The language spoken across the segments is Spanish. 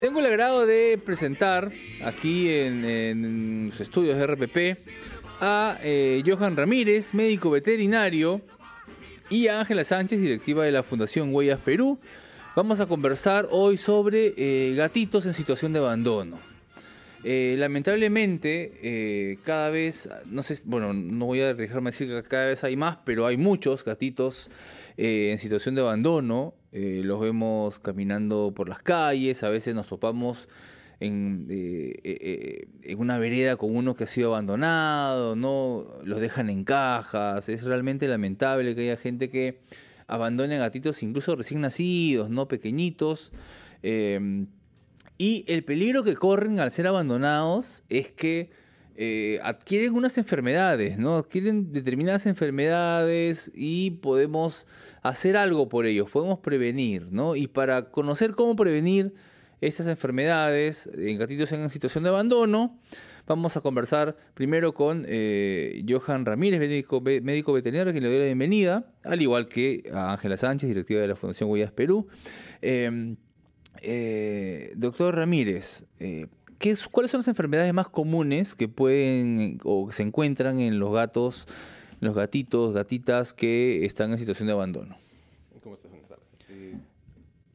Tengo el agrado de presentar aquí en, los estudios de RPP a eh, Johan Ramírez, médico veterinario, y a Ángela Sánchez, directiva de la Fundación Huellas Perú. Vamos a conversar hoy sobre eh, gatitos en situación de abandono. Eh, lamentablemente, eh, cada vez, no sé, bueno, no voy a arriesgarme a decir que cada vez hay más, pero hay muchos gatitos eh, en situación de abandono. Los vemos caminando por las calles, a veces nos topamos en, en una vereda con uno que ha sido abandonado, ¿no? Los dejan en cajas. Es realmente lamentable que haya gente que abandone gatitos incluso recién nacidos, ¿no? Pequeñitos. Y el peligro que corren al ser abandonados es que eh, adquieren unas enfermedades, ¿no? Adquieren determinadas enfermedades y podemos hacer algo por ellos, podemos prevenir, ¿no? Y para conocer cómo prevenir estas enfermedades en gatitos en situación de abandono, vamos a conversar primero con eh, Johan Ramírez, médico, ve- médico veterinario, quien le doy la bienvenida, al igual que a Ángela Sánchez, directiva de la Fundación Huellas Perú. Eh, eh, doctor Ramírez, eh, ¿qué es- ¿cuáles son las enfermedades más comunes que pueden o que se encuentran en los gatos, los gatitos, gatitas que están en situación de abandono? ¿Cómo estás? Buenas tardes. Eh,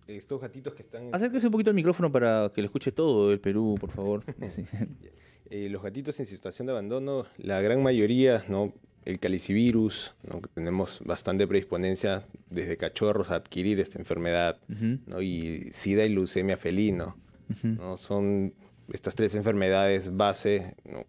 estos gatitos que están... Acérquese un poquito al micrófono para que le escuche todo el Perú, por favor. Sí. los gatitos en situación de abandono, la gran mayoría, ¿no? El calicivirus, ¿no? que tenemos bastante predisponencia desde cachorros a adquirir esta enfermedad, ¿no? Y SIDA y leucemia felino, ¿no? Son estas tres enfermedades base, ¿no?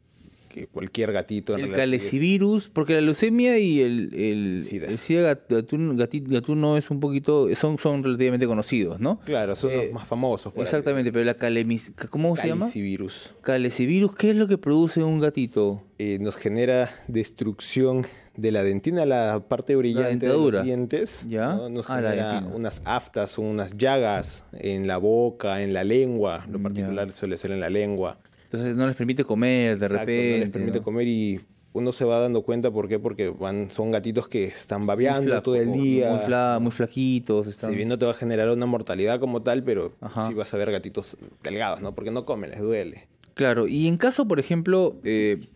Que cualquier gatito... en El es- calicivirus, porque la leucemia y el, el SIDA. el SIDA gat- gatuno, es un poquito, son, son relativamente conocidos, ¿no? Claro, son Eh, los más famosos. por Exactamente, pero la calemis, ¿cómo se llama? Calicivirus. Calicivirus, ¿qué es lo que produce un gatito? eh, nos genera destrucción de la dentina, la parte brillante de los dientes. Ya. ¿no? Nos Ah, genera unas aftas, unas llagas en la boca, en la lengua. Lo Ya. particular suele ser en la lengua. Entonces no les permite comer de Exacto, repente. no les permite ¿no? comer y uno se va dando cuenta por qué, porque van, son gatitos que están babeando flaco, todo el día. Muy, fla- muy flaquitos. Están... Si bien no te va a generar una mortalidad como tal, pero Ajá. sí vas a ver gatitos delgados, ¿no? Porque no comen, les duele. Claro, y en caso, por ejemplo, eh,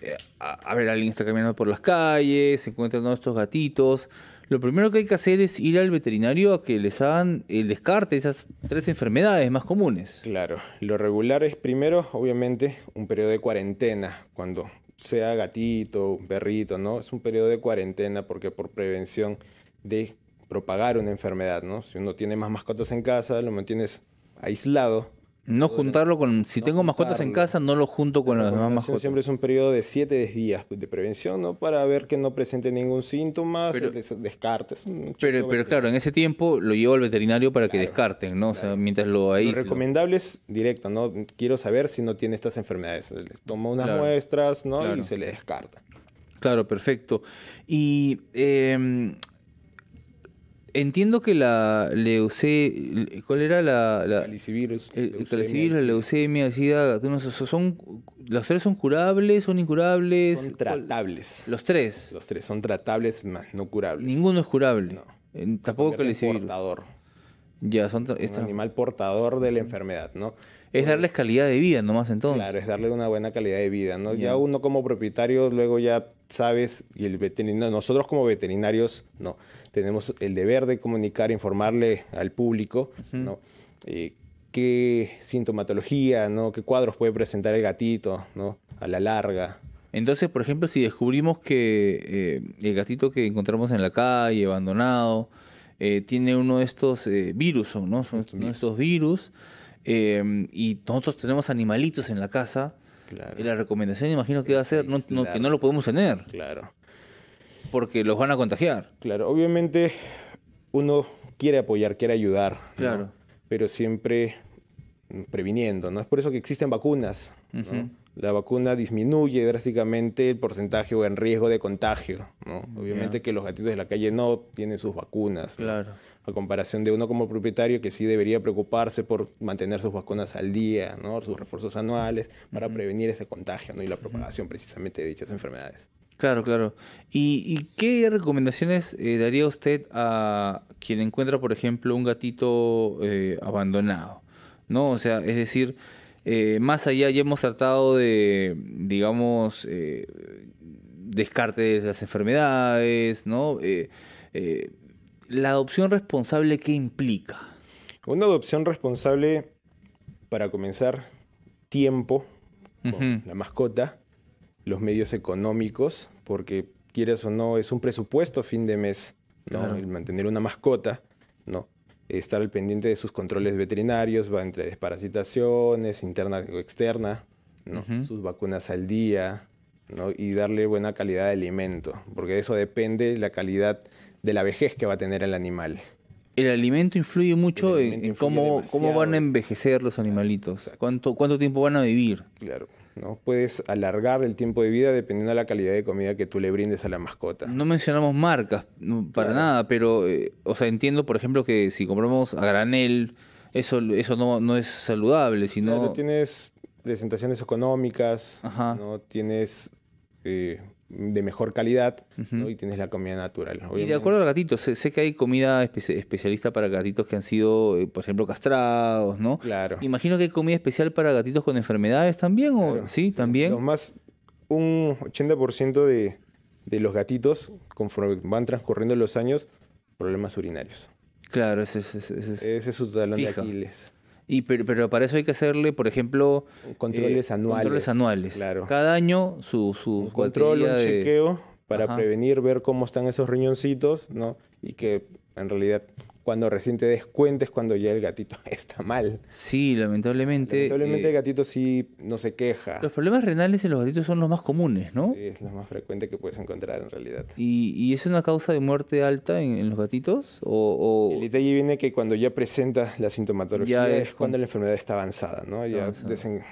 eh, a, a ver, alguien está caminando por las calles, se encuentran todos estos gatitos. Lo primero que hay que hacer es ir al veterinario a que les hagan el descarte de esas tres enfermedades más comunes. Claro, lo regular es primero, obviamente, un periodo de cuarentena, cuando sea gatito, perrito, ¿no? Es un periodo de cuarentena porque por prevención de propagar una enfermedad, ¿no? Si uno tiene más mascotas en casa, lo mantienes aislado. No juntarlo con. Si no tengo mascotas en casa, no lo junto con La las demás mascotas. siempre es un periodo de 7 días de prevención, ¿no? Para ver que no presente ningún síntoma, Pero- se les descarte. Es un Pero, pero claro, en ese tiempo lo llevo al veterinario para que descarten, ¿no? O sea, mientras lo Lo aíslo. recomendable es directo, ¿no? Quiero saber si no tiene estas enfermedades. Les toma unas Claro. muestras, ¿no? Y se le descarta. Claro, perfecto. Y eh, entiendo que la leucemia, ¿cuál era la, la- Calicivirus. el, calicivirus, la leucemia, el SIDA, son los tres son curables, son incurables. Son tratables. Los tres. Los tres son tratables, más no curables. Ninguno es curable. No. Tampoco calicivirus. portador. Ya, son Un animal portador de la enfermedad, ¿no? es darles calidad de vida nomás entonces. Claro, es darle una buena calidad de vida, ¿no? Ya. Ya uno como propietario luego ya sabes y el veterinario, nosotros como veterinarios, no, tenemos el deber de comunicar, informarle al público, ¿no? Eh, qué sintomatología, ¿no? Qué cuadros puede presentar el gatito, ¿no? A la larga. Entonces, por ejemplo, si descubrimos que eh, el gatito que encontramos en la calle, abandonado, eh, tiene uno de estos eh, virus, ¿no? Son uno de estos virus, eh, y nosotros tenemos animalitos en la casa, Claro. y la recomendación, imagino que va a ser no- no- que no lo podemos tener, Claro. porque los van a contagiar. Claro, obviamente uno quiere apoyar, quiere ayudar. ¿no? Claro. Pero siempre previniendo, ¿no? Es por eso que existen vacunas. ¿no? La vacuna disminuye drásticamente el porcentaje o el riesgo de contagio, ¿no? Obviamente que los gatitos de la calle no tienen sus vacunas. ¿no? Claro. A comparación de uno como propietario que sí debería preocuparse por mantener sus vacunas al día, ¿no? Sus refuerzos anuales para prevenir ese contagio, ¿no? Y la propagación precisamente de dichas enfermedades. Claro, claro. ¿Y, y qué recomendaciones eh, daría usted a quien encuentra, por ejemplo, un gatito eh, abandonado? ¿no? O sea, es decir, eh, más allá ya hemos tratado de, digamos, eh, descarte de las enfermedades, ¿no? Eh, eh, la adopción responsable, ¿qué implica? Una adopción responsable, para comenzar, tiempo con la mascota, los medios económicos, porque quieres o no, es un presupuesto fin de mes, ¿no? Claro. El mantener una mascota, ¿no? Estar al pendiente de sus controles veterinarios, va entre desparasitaciones, interna o externa. Sus vacunas al día, ¿no? Y darle buena calidad de alimento, porque de eso depende la calidad de la vejez que va a tener el animal. El alimento influye mucho en, alimento en influye cómo, cómo van a envejecer los animalitos. Exacto. ¿Cuánto, ¿Cuánto tiempo van a vivir? Claro, ¿no? Puedes alargar el tiempo de vida dependiendo de la calidad de comida que tú le brindes a la mascota. No mencionamos marcas, no, para Claro. nada, pero, eh, o sea, entiendo, por ejemplo, que si compramos a granel, eso, eso no, no es saludable, sino... Claro, tienes presentaciones económicas, Ajá. ¿no? Tienes eh, de mejor calidad ¿no? y tienes la comida natural. Y de acuerdo al gatito, sé, sé que hay comida espe- especialista para gatitos que han sido, eh, por ejemplo, castrados, ¿no? Claro. Imagino que hay comida especial para gatitos con enfermedades también, ¿o Claro, sí, también? Los más, un 80% de, de los gatitos, conforme van transcurriendo los años, problemas urinarios. Claro, ese, ese- ese- ese es- Ese es su talón Fija. de Aquiles. Y pero, pero para eso hay que hacerle, por ejemplo, Controles eh, anuales. Controles anuales. Claro. Cada año su, su un control, un de- chequeo para Ajá. prevenir, ver cómo están esos riñoncitos, ¿no? Y que en realidad cuando recién te des cuenta es cuando ya el gatito está mal. Sí, lamentablemente. Lamentablemente eh, el gatito sí no se queja. los problemas renales en los gatitos son los más comunes, ¿no? Sí, es lo más frecuente que puedes encontrar en realidad. ¿Y, y es una causa de muerte alta en, en los gatitos? ¿O, o- El detalle viene que cuando ya presenta la sintomatología es, es cuando con- la enfermedad está avanzada, ¿no? Ya desen-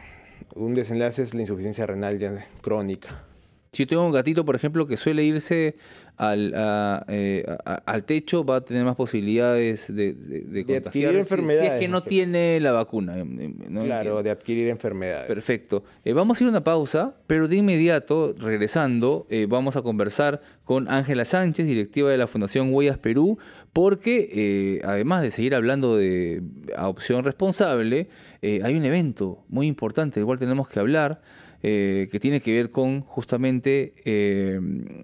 un desenlace es la insuficiencia renal ya crónica. Si yo tengo un gatito, por ejemplo, que suele irse al, a- eh, a- al techo, va a tener más posibilidades de, de, de adquirir contagiarse si- Si, es enfermedades, que no tiene la vacuna. eh, ¿no? claro, Entiendo. de adquirir enfermedades. Perfecto. Eh, vamos a ir a una pausa, pero de inmediato, regresando, eh, vamos a conversar con Ángela Sánchez, directiva de la Fundación Huellas Perú, porque eh, además de seguir hablando de adopción responsable, hay un evento muy importante del cual tenemos que hablar, eh, que tiene que ver con justamente, eh,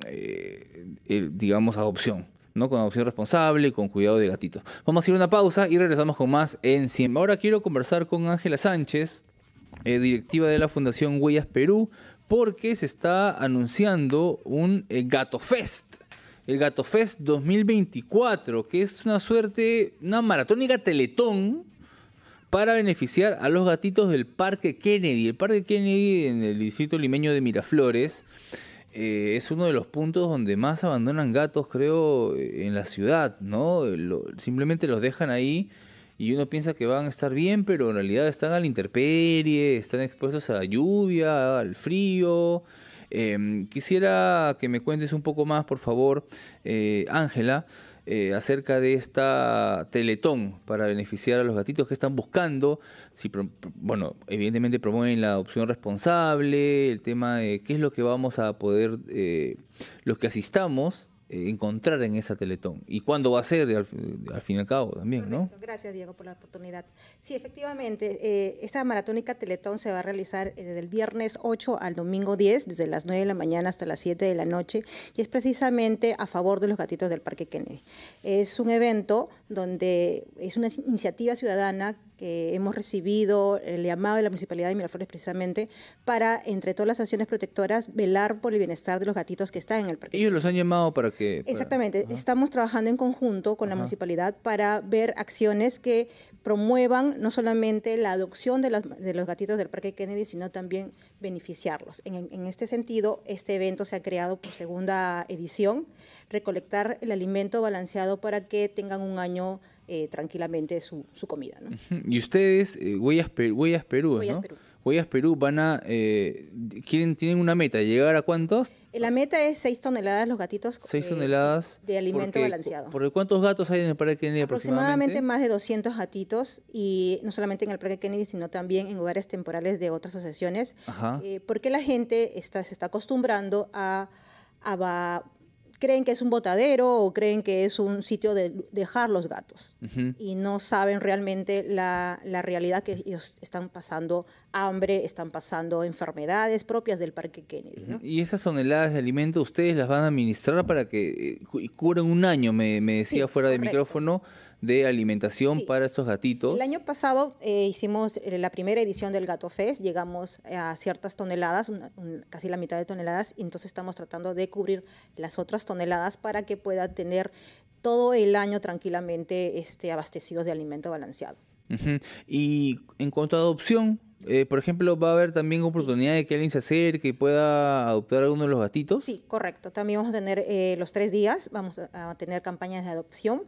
eh, digamos, adopción. ¿no? Con adopción responsable, con cuidado de gatitos. Vamos a a una pausa y regresamos con más en 100. Ahora quiero conversar con Ángela Sánchez, eh, directiva de la Fundación Huellas Perú, porque se está anunciando un eh, Gato Fest. El Gato Fest 2024, que es una suerte, una maratónica teletón para beneficiar a los gatitos del Parque Kennedy. El Parque Kennedy en el distrito limeño de Miraflores eh, es uno de los puntos donde más abandonan gatos, creo, eh, en la ciudad, ¿no? Simplemente los dejan ahí y uno piensa que van a estar bien, pero en realidad están a la intemperie, están expuestos a la lluvia, al frío. Eh, quisiera que me cuentes un poco más, por favor, eh, Ángela, acerca de esta teletón para beneficiar a los gatitos que están buscando. Si, bueno, evidentemente promueven la adopción responsable, el tema de qué es lo que vamos a poder, eh, los que asistamos, eh, encontrar en esa teletón. Y cuándo va a ser, al, al fin y al cabo, también, ¿no? Correcto. Gracias, Diego, por la oportunidad. Sí, efectivamente, eh, esta maratónica Teletón se va a realizar eh, desde el viernes 8 al domingo 10, desde las 9 de la mañana hasta las 7 de la noche, y es precisamente a favor de los gatitos del Parque Kennedy. Es un evento donde es una iniciativa ciudadana que hemos recibido el llamado de la Municipalidad de Miraflores precisamente para, entre todas las acciones protectoras, velar por el bienestar de los gatitos que están en el parque. Ellos los han llamado para que... para- Exactamente, Ajá. estamos trabajando en conjunto con la municipalidad para ver acciones que promuevan no solamente la adopción de, las- de los gatitos del Parque Kennedy, sino también beneficiarlos. En, en este sentido, este evento se ha creado por segunda edición, recolectar el alimento balanceado para que tengan un año eh, tranquilamente su, su comida. ¿no? Y ustedes, eh, Huellas, Pe- Huellas Perú, Huellas ¿no? Perú. Huellas Perú van a... eh, quieren, ¿Tienen una meta? ¿Llegar a cuántos? La meta es 6 toneladas los gatitos. 6 eh, toneladas. De alimento porque- balanceado. Porque ¿Cuántos gatos hay en el Parque Kennedy Aproximadamente aproximadamente? más de 200 gatitos y no solamente en el Parque Kennedy, sino también en hogares temporales de otras asociaciones. Ajá. Eh, porque la gente está, se está acostumbrando a, a creen que es un botadero o creen que es un sitio de dejar los gatos y no saben realmente la, la, realidad que ellos están pasando hambre, están pasando enfermedades propias del Parque Kennedy. Y esas toneladas de alimento ustedes las van a administrar para que eh, cubran un año, me, me decía fuera de micrófono de alimentación para estos gatitos. El año pasado eh, hicimos eh, la primera edición del Gato Fest, llegamos a ciertas toneladas, casi la mitad de toneladas, y entonces estamos tratando de cubrir las otras toneladas para que pueda tener todo el año tranquilamente este, abastecidos de alimento balanceado. Y en cuanto a adopción, eh, por ejemplo, ¿va a haber también oportunidad de que alguien se acerque y pueda adoptar alguno de los gatitos? Sí, correcto. También vamos a tener eh, los tres días, vamos a tener campañas de adopción.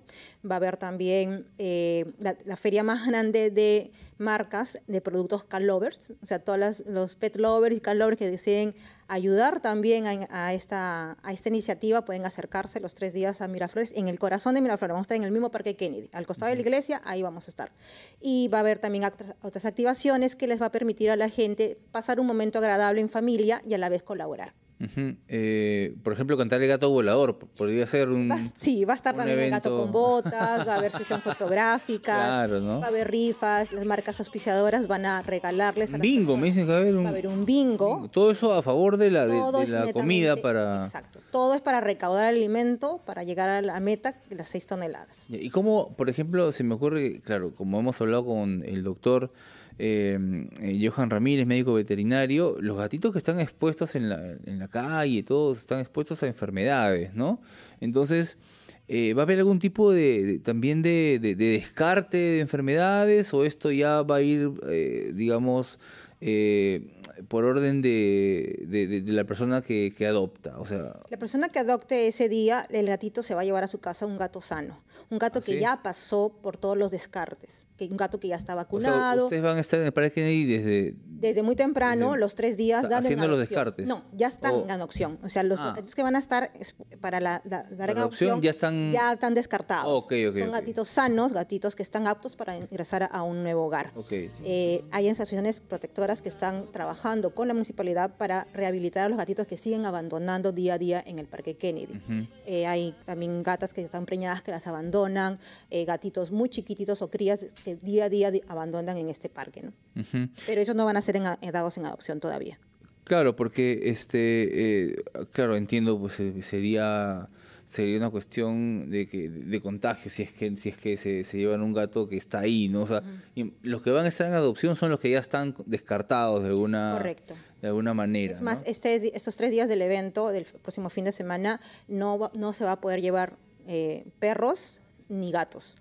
Va a haber también eh, la, feria más grande de marcas de productos cat lovers, o sea, todos los pet lovers y cat lovers que deseen ayudar también a, esta, a esta iniciativa, pueden acercarse los tres días a Miraflores, en el corazón de Miraflores, vamos a estar en el mismo Parque Kennedy, al costado de la iglesia, ahí vamos a estar. Y va a haber también otras activaciones que les va a permitir a la gente pasar un momento agradable en familia y a la vez colaborar. Eh, por ejemplo, cantar el gato volador, podría ser un. sí, va a estar también el gato con botas, va a haber sesión fotográfica, va a haber rifas, las marcas auspiciadoras van a regalarles. A bingo, me dicen que va a haber un. Va a haber un bingo. Todo eso a favor de la, de, la comida para. Exacto. Todo es para recaudar alimento para llegar a la meta de las 6 toneladas. Y cómo, por ejemplo, se me ocurre, claro, como hemos hablado con el doctor. Eh, Johan Ramírez, médico veterinario, los gatitos que están expuestos en la, en la calle, todos están expuestos a enfermedades, ¿no? Entonces, eh, ¿va a haber algún tipo de, también de, descarte de enfermedades o esto ya va a ir, eh, digamos, por orden de, la persona que, adopta. O sea, la persona que adopte ese día, el gatito se va a llevar a su casa un gato sano. Un gato ¿Ah, que ya pasó por todos los descartes. Que un gato que ya está vacunado. ustedes van a estar en el Parque Kennedy desde... Desde muy temprano, los tres días, dando Haciendo los descartes. No, ya están en adopción. O sea, los ah. gatitos que van a estar para la, dar en adopción, ya están... Ya están descartados. Son gatitos sanos, gatitos que están aptos para ingresar a un nuevo hogar. Eh, hay asociaciones protectoras que están trabajando con la municipalidad para rehabilitar a los gatitos que siguen abandonando día a día en el Parque Kennedy. Eh, hay también gatas que están preñadas que las abandonan, eh, gatitos muy chiquititos o crías que día a día abandonan en este parque. ¿no? Pero esos no van a ser dados en adopción todavía. Claro, porque este, eh, claro, entiendo, pues sería sería una cuestión de que de contagio si es que si es que se, se llevan un gato que está ahí no o sea los que van a estar en adopción son los que ya están descartados de alguna de alguna manera es más este, estos tres días del evento del próximo fin de semana no no se va a poder llevar eh, perros ni gatos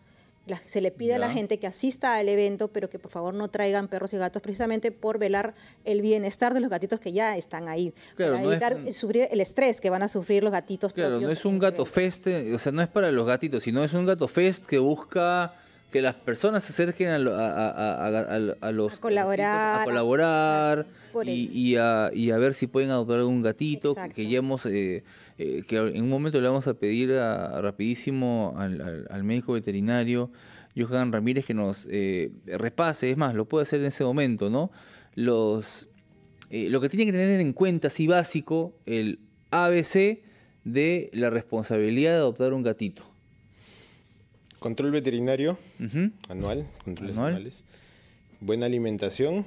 se le pide a la gente que asista al evento, pero que por favor no traigan perros y gatos, precisamente por velar el bienestar de los gatitos que ya están ahí. para evitar sufrir el estrés que van a sufrir los gatitos. Claro, no es un gato fest, o sea, no es para los gatitos, sino es un gato fest que busca que las personas se acerquen a, los colaborar, a colaborar y, a, ver si pueden adoptar algún gatito que ya hemos eh, eh, que en un momento le vamos a pedir rapidísimo al, médico veterinario Johan Ramírez que nos eh, repase, es más, lo puede hacer en ese momento, ¿no? Los lo que tiene que tener en cuenta, así básico, el ABC de la responsabilidad de adoptar un gatito. Control veterinario anual, controles anuales. Buena alimentación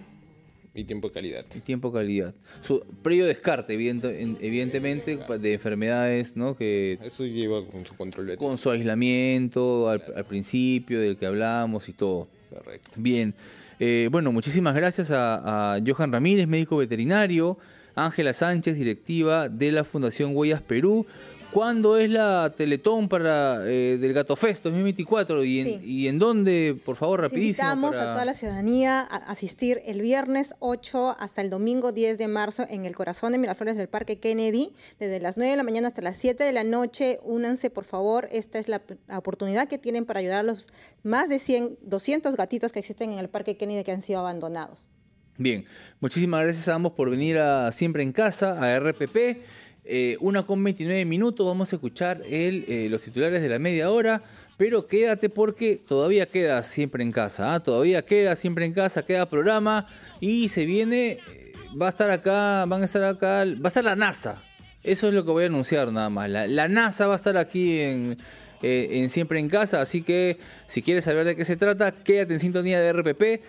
y tiempo de calidad. Y tiempo de calidad. Su previo descarte, evidentemente, de enfermedades, ¿no? Que Eso lleva con su control veterinario. Con su aislamiento al, principio, del que hablamos y todo. Correcto. Bien. Eh, bueno, muchísimas gracias a, a Johan Ramírez, médico veterinario. Ángela Sánchez, directiva de la Fundación Huellas Perú. ¿Cuándo es la Teletón para eh, del Gato Fest 2024? ¿Y en, ¿Y en dónde, por favor, rapidísimo? Invitamos a toda la ciudadanía a asistir el viernes 8 hasta el domingo 10 de marzo en el corazón de Miraflores del Parque Kennedy, desde las 9 de la mañana hasta las 7 de la noche. Únanse, por favor. Esta es la, oportunidad que tienen para ayudar a los más de 100, 200 gatitos que existen en el Parque Kennedy que han sido abandonados. Bien, muchísimas gracias a ambos por venir a Siempre en Casa, a RPP. Eh, una con 29 minutos, vamos a escuchar el, eh, los titulares de la media hora, pero quédate porque todavía queda siempre en casa, ¿ah? todavía queda siempre en casa, queda programa y se viene, eh, va a estar acá, van a estar acá, va a estar la NASA, Eso es lo que voy a anunciar nada más. La, la NASA va a estar aquí en, eh, en Siempre en Casa, así que si quieres saber de qué se trata, quédate en sintonía de RPP.